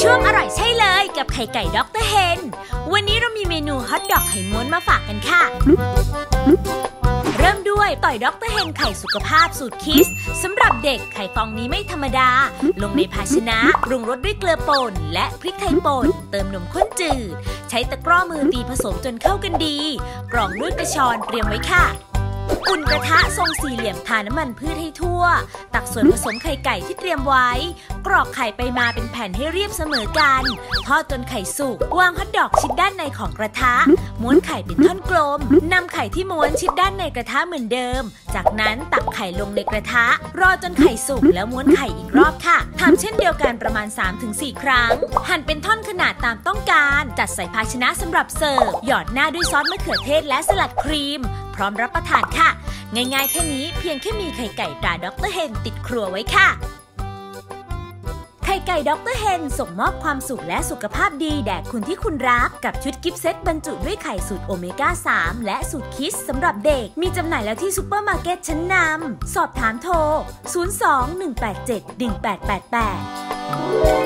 ช่วงอร่อยใช่เลยกับไข่ไก่ Dr. Hen วันนี้เรามีเมนูฮอทดอกไข่ม้วนมาฝากกันค่ะ เริ่มด้วยต่อย Dr. Hen ไข่สุขภาพสูตร kids สำหรับเด็กไข่ฟองนี้ไม่ธรรมดา ลงในภาชนะปรุงรสด้วยเกลือป่นและพริกไทยป่น เติมนมข้นจืด ใช้ตะกร้อมือตีผสมจนเข้ากันดี กรองด้วยกระชอนเตรียมไว้ค่ะ อุ่นกระทะทรงสี่เหลี่ยมทาน้ำมันพืชให้ทั่ว ตักส่วนผสมไข่ไก่ที่เตรียมไว้ กรอกไข่ไปมาเป็นแผ่นให้เรียบเสมอกัน ทอดจนไข่สุก วางฮอทดอกชิดด้านในของกระทะ ม้วนไข่เป็นท่อนกลม นำไข่ที่ม้วนชิดด้านในกระทะเหมือนเดิม จากนั้นตักไข่ลงในกระทะ รอจนไข่สุกแล้วม้วนไข่อีกรอบค่ะทำเช่นเดียวกันประมาณ 3-4 ครั้ง หั่นเป็นท่อนขนาดตามต้องการ จัดใส่ภาชนะสำหรับเสิร์ฟ หยอดหน้าด้วยซอสมะเขือเทศและสลัดครีม พร้อมรับประทานค่ะ ง่ายๆแค่นี้เพียงแค่มีไข่ไก่ตรา Dr. Hen ติดครัวไว้ค่ะ ไข่ไก่ Dr. Hen ส่งมอบความสุขและสุขภาพดีแด่คนที่คุณรัก กับชุด gift set บรรจุด้วยไข่สูตรโอเมก้า 3 และสูตร kids สำหรับเด็ก มีจำหน่ายแล้วที่ซูเปอร์มาร์เก็ตชั้นนำสอบถามโทร 02 187 1888